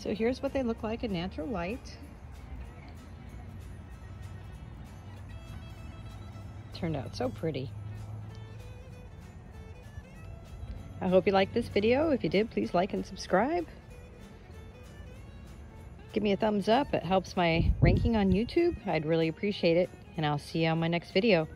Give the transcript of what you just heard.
So here's what they look like in natural light. Turned out so pretty. I hope you liked this video. If you did, please like and subscribe. Give me a thumbs up. It helps my ranking on YouTube. I'd really appreciate it. And I'll see you on my next video.